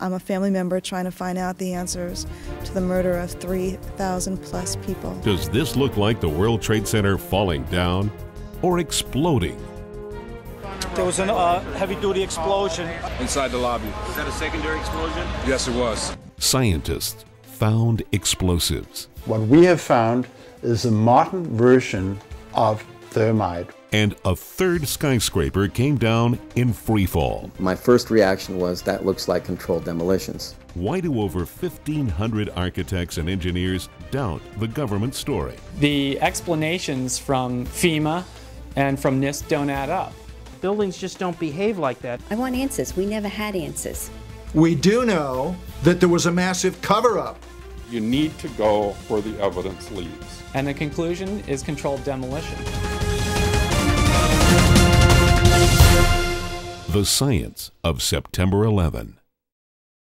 I'm a family member trying to find out the answers to the murder of 3,000 plus people. Does this look like the World Trade Center falling down or exploding? There was a uh, heavy duty explosion. inside the lobby. Was that a secondary explosion? Yes, it was. Scientists found explosives What we have found is a modern version of thermite. and a third skyscraper came down in free fall. My first reaction was that looks like controlled demolitions. Why do over 1,500 architects and engineers doubt the government story? The explanations from FEMA and from NIST don't add up. Buildings just don't behave like that. I want answers. We never had answers. We do know that there was a massive cover up. You need to go where the evidence leads. And the conclusion is controlled demolition. The Science of September 11.